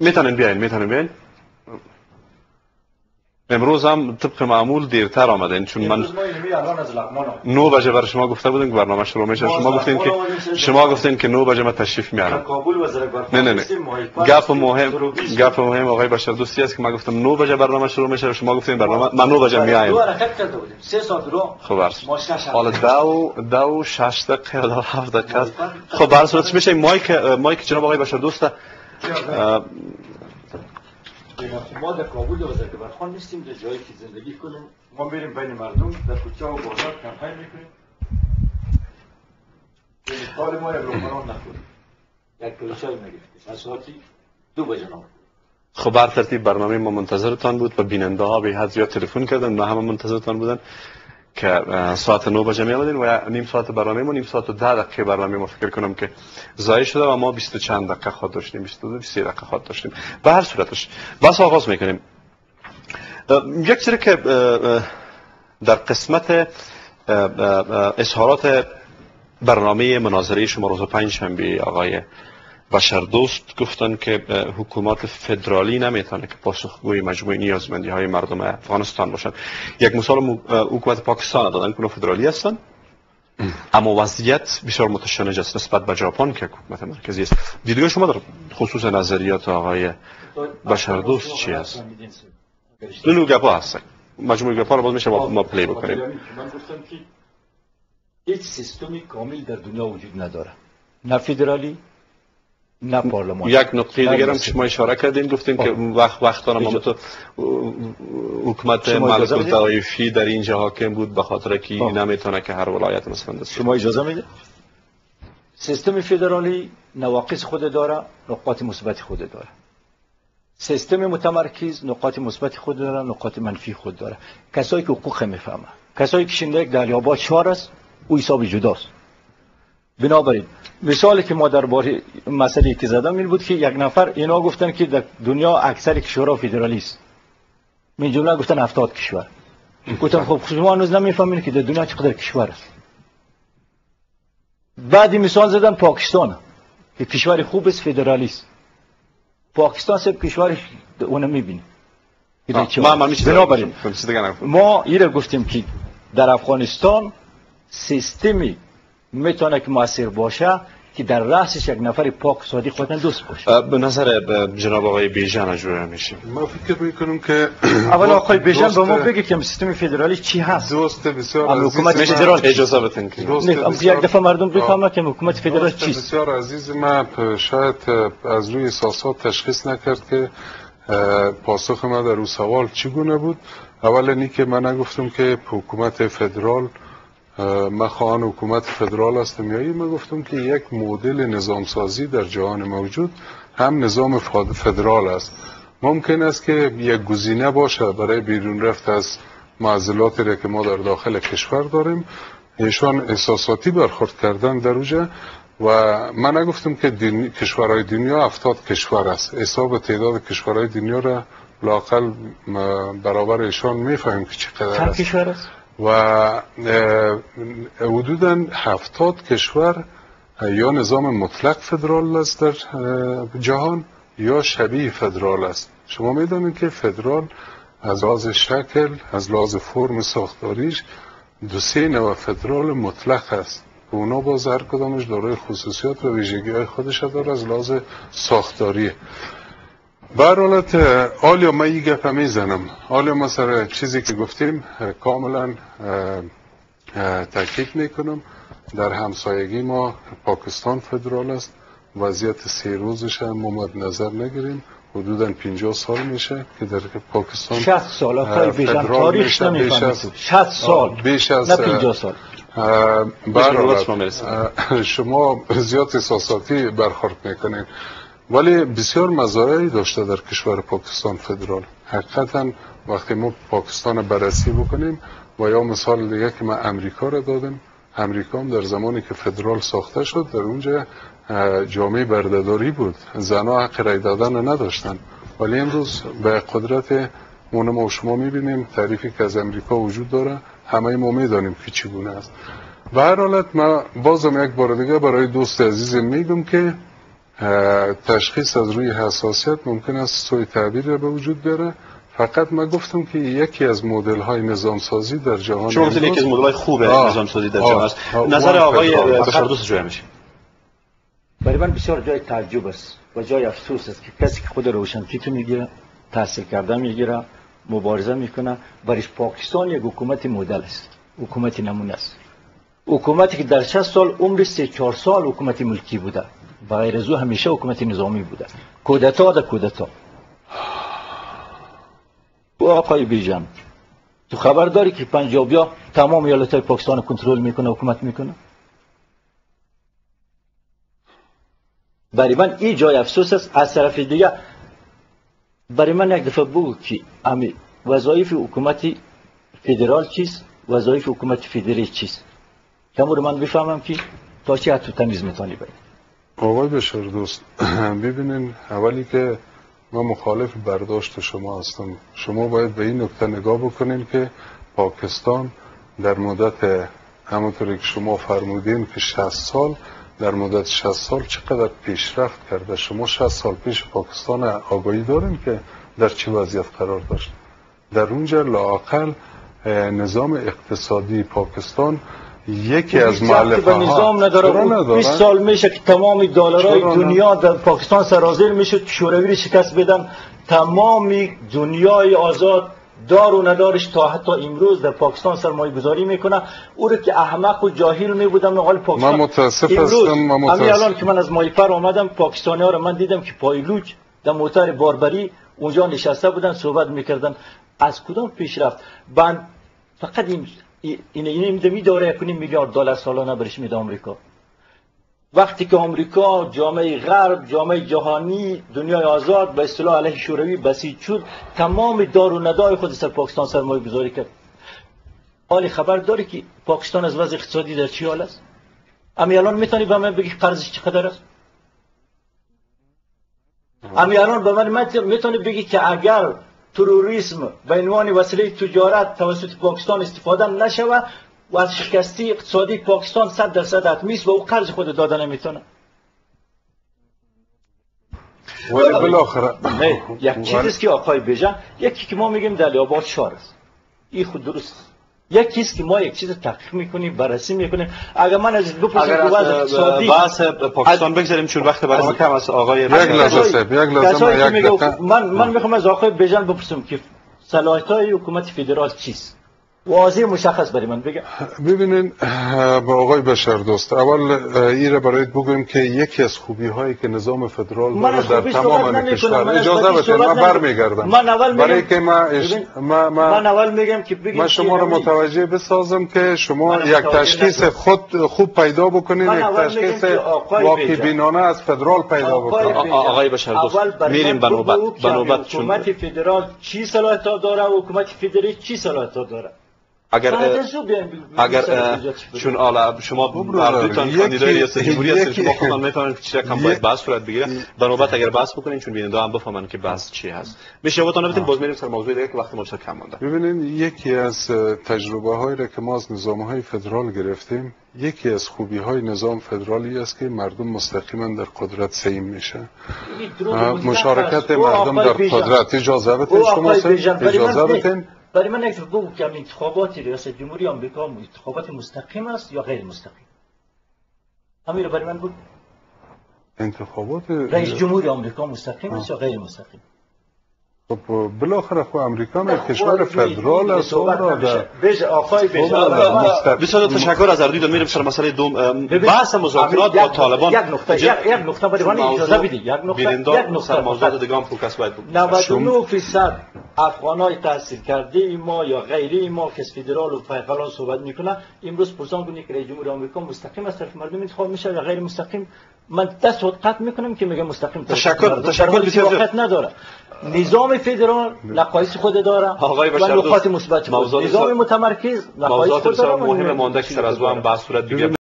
می‌تونین بیاین می‌تونین بیاین. امروز هم طبق معمول دیرتر آمدین چون من نو بجه برای شما گفته بودیم که برنامه شروع میشه. شما گفتین که شما گفتین که نو بجه من تشریف میارم نه نه نه. گپ مهم گپ مهم آقای بشر دوستی است که من گفتم نو بجه برنامه شروع میشه شما گفتین برنامه من نو بجه میایم خب حالا دو دو شش دقیقه دو هفت دقیقه خب صورتش میشه؟ مایک مایک جناب آقای بشر دوست ما در کابل و خان نیستیم در جایی که زندگی کنیم. ما بریم بین مردم در کوچه و بازار کمپین می‌کنیم. کار ما یک رومانان نکنیم. یک کلیشای نگفتیم از ساعتی دو بجه خب بر ترتیب برنامه ما منتظرتان بود. و بیننده ها به حد زیاد تلفن کردن و همه منتظرتان بودن. که ساعت 9 بجه می آمدین و نیم ساعت برنامه ما نیم ساعت و 10 دقیقه برنامه ما فکر کنم که ضایع شده و ما 20 چند دقیقه خود داشتیم 22 23 دقیقه خود داشتیم. به هر صورتش بس آغاز می‌کنیم. یک چیزی که در قسمت اظهارات برنامه مناظره شما روز پنج شنبه آقای بشر دوست گفتن که حکومت فدرالی نمی‌تونه که پاسخگوی مجموع نیازمندی های مردم افغانستان باشد. یک مثال حکومت پاکستان دادن که فدرالی هستن. اما وضعیت بسیار متشنج است نسبت به ژاپن که حکومت مرکزی است. دیدگاه شما در خصوص نظریات آقای بشر دوست چی است لولو گپا هست مجموع گپا رو باز میشه ما پلی بکنیم. من گفتم که هیچ سیستمی کامل در دنیا وجود نداره. نه فدرالی نه پارلمان. یک نقطه دیگر هم شما اشاره کردین گفتین که وقت وقت ما تو حکومت ملک الطوایفی در اینجا حاکم بود به خاطر که نمی‌تونه که هر ولایت مثلا شما اجازه میده سیستم فدرالی نواقص خود داره نقاط مثبت خود داره. سیستم متمرکز نقاط مثبت خود داره نقاط منفی خود داره. کسایی که حقوق می‌فهمه کسایی که شنده یک دلیاباد چهار است او حساب جداست. بنابراین مثالی که ما درباره مسئله که زدم این بود که یک نفر اینا گفتن که در دنیا اکثر کشورها فدرالی است من جمله گفتن 70 کشور. گفتن خب شما هنوز نمی‌فهمین که در دنیا چقدر کشور است. بعدی مثال زدن پاکستان. که کشور خوب است فدرالی است پاکستان سب کشور اون می‌بینه. بنابراین ما ایره گفتیم که در افغانستان سیستمی می‌تونه که موثر باشه که در رأسش یک نفر پاک صادق خودن دوست باشه. به نظر جناب آقای بیژن جوره میشه. ما فکر می‌کنم که اول آقای بیژن به ما بگه که سیستم فدرالی چی هست. دوست بسیار حکومت فدرال اجازه بدین که. یک دفعه مردم بفهمه که حکومت فدرال چیست. بسیار عزیز ما شاید از روی احساسات تشخیص نکرد که پاسخ ما در اون سوال چگونه بود. اولا که من نگفتم که حکومت فدرال من خواهان حکومت فدرال هستم یا من گفتم که یک مدل نظام سازی در جهان موجود هم نظام فدرال است. ممکن است که یک گزینه باشه برای بیرون رفت از معضلاتی را که ما در داخل کشور داریم. ایشان احساساتی برخورد کردن در اوجه و من نگفتم که کشورهای دنیا افتاد کشور است. حساب تعداد کشورهای دنیا را لاقل برابر ایشان می‌فهمیم که چقدر است. کشور است؟ و حدودا هفتاد کشور یا نظام مطلق فدرال است در جهان یا شبیه فدرال است. شما می‌دانید که فدرال از لحاظ شکل از لحاظ فرم ساختاریش دو سه نوع فدرال مطلق است. و اونا باز هر کدامش دارای خصوصیات و ویژگی های خودش داره از لحاظ ساختاری برحالت آلیا من یه گپ می‌زنم. آلیا ما سر چیزی که گفتیم کاملا تاکید می‌کنم. در همسایگی ما پاکستان فدرال است. وضعیت سه روزش هم ما نظر نگیریم. حدودا 50 سال میشه که در پاکستان 60 سال. آقای بیشتر تاریخ نمی‌فهمید. 60 سال. بیش از نه 50 سال. شما زیاد احساساتی برخورد می‌کنید ولی بسیار مزایایی داشته در کشور پاکستان فدرال. حقیقتا وقتی ما پاکستان بررسی بکنیم و یا مثال دیگه که ما امریکا را دادیم امریکا هم در زمانی که فدرال ساخته شد در اونجا جامعه بردهداری بود. زنها حق رای دادن نداشتن. ولی امروز به قدرت اون ما شما می‌بینیم تعریفی که از امریکا وجود داره همه ما می‌دانیم که چگونه است. به هر حالت ما بازم یک بار دیگه برای دوست عزیز میگم که تشخیص از روی حساسیت ممکن است سوی تعبیر به وجود بیاره. فقط من گفتم که یکی از مدل های نظام سازی در جهان شما گفتید یکی از مدل های خوب نظام سازی در جهان است. نظر آقای بشردوست جویا میشه. برای من بسیار جای تعجب است و جای افسوس است که کسی که خود روشنفکر می‌گیره تحصیل کرده می‌گیره مبارزه می‌کنه. برایش پاکستان یک حکومت مدل است. حکومت نمونه است. حکومتی که در 60 سال عمر 3 4 سال حکومت ملکی بوده. و غیر از همیشه حکومت نظامی بوده. کودتا ده کودتا. او آقای بیژن تو خبر داری که پنجابیا تمام ایالت های پاکستان کنترل می‌کنه حکومت می‌کنه؟ برای من این جای افسوس است. از طرف دیگه برای من یک دفعه بگو که امی وظایف حکومت فدرال چیست؟ وظایف حکومت فدری چیست؟ کم رو من بفهمم که تا چی حتی تمیز می‌تونی باید آقای بشر دوست ببینین اولی که ما مخالف برداشت شما هستم. شما باید به این نکته نگاه بکنین که پاکستان در مدت همونطوری که شما فرمودین که 60 سال در مدت 60 سال چقدر پیشرفت کرده؟ شما 60 سال پیش پاکستان آگاهی دارین که در چه وضعیت قرار داشت؟ در اونجا لاقل نظام اقتصادی پاکستان یکی از به نظام نداره. 20 سال میشه که تمام دلارای دنیا در پاکستان سرازیر می‌شد که شوروی شکست بدن. تمام دنیای آزاد دار و ندارش تا حتی امروز در پاکستان سرمایه گذاری می‌کنه. او رو که احمق و جاهل می بودم حال پاکستان. من متاسف هستم من متاسف الان که من از مایپر آمدم پاکستانی ها رو من دیدم که پایلوچ در موتر باربری اونجا نشسته بودن صحبت می‌کردن. از کدام پیشرفت بند فقط این این این می داره کنیم میلیارد دلار سالانه برش میده آمریکا. وقتی که آمریکا جامعه غرب جامعه جهانی دنیای آزاد به اصطلاح علیه شوروی بسیج شد تمام دار و ندای خود سر پاکستان سرمایه گذاری کرد. حالی خبر داری که پاکستان از وضع اقتصادی در چی حال است؟ امی الان می‌تونی به من بگی قرضش چقدر است؟ امی الان به من می‌تونی بگی که اگر تروریسم به عنوان وسیله تجارت توسط پاکستان استفاده نشود و از شکستی اقتصادی پاکستان صد درصد حتمی است و او قرض خود داده نمی‌تونه. ولی بالاخره یک چیزی که آقای بیژن یکی که ما میگیم دلیاباد شار است. این خود درست. یک چیز که ما یک چیز تحقیق می‌کنیم بررسی می‌کنیم. اگر من از بپرسم که وضع اقتصادی بحث پاکستان بگذاریم چون وقت برای ما کم است. آقای یک لحظه یک لحظه یک من من می‌خوام از آقای بیژن بپرسم که صلاحیت های حکومت فدرال چیست؟ واضح مشخص برای من بگم. ببینین با آقای بشر دوست اول ای را برایت بگویم که یکی از خوبی هایی که نظام فدرال داره در تمام کشور اجازه بدید من برمیگردم. من اول برای که ما ما من اول میگم که بگم من شما رو متوجه بسازم که شما یک تشخیص خود خوب پیدا بکنین یک تشخیص واقعی بینانه از فدرال پیدا بکنین. آقای بشر دوست میریم به نوبت به نوبت حکومت فدرال چی صلاحیت داره و حکومت فدرالی چی صلاحیت داره؟ اگر اگر چون حالا شما دوتان کاندیدای ریاست جمهوری هستید شما خودتان می‌تونید چیزا کم باید بحث صورت بگیره به نوبت اگر بحث بکنین چون بیننده هم بفهمن که بحث چی هست. میشه وقتان بتین باز میریم سر موضوع دیگه که وقت ما کم مونده. ببینید یکی از تجربه هایی که ما از نظام های فدرال گرفتیم یکی از خوبی های نظام فدرالی است که مردم مستقیما در قدرت سیم میشه. مشارکت مردم در قدرت. اجازه بدین شما اجازه بدین. برای من یک بگو که انتخابات ریاست جمهوری آمریکا انتخابات مستقیم است یا غیر مستقیم؟ همین رو برای من بود انتخابات رئیس جمهوری آمریکا مستقیم است یا غیر مستقیم؟ خب بالاخره خو امریکا هم کشور فدرال است و در بج آقای بج بسیار تشکر از اردوی میریم سر مسئله دوم بحث مذاکرات با طالبان. یک نقطه یک نقطه برای من اجازه بدید. یک نقطه یک نقطه. موضوعات دیگه هم فوکس باید 99 درصد افغانای تحصیل کرده ما یا غیری ما که فدرال و فلان صحبت می‌کنه امروز پرسان کنی که رئیس جمهور آمریکا مستقیم از طرف مردم انتخاب میشه یا غیر مستقیم. من دست قطع می‌کنم که میگه مستقیم تشکر تشکر بسیار نداره. نظام فدرال نقایص خود داره آقای بشر نقاط مثبت نظام متمرکز نقایص خود داره مهم مانده که سر از هم بحث صورت دیگه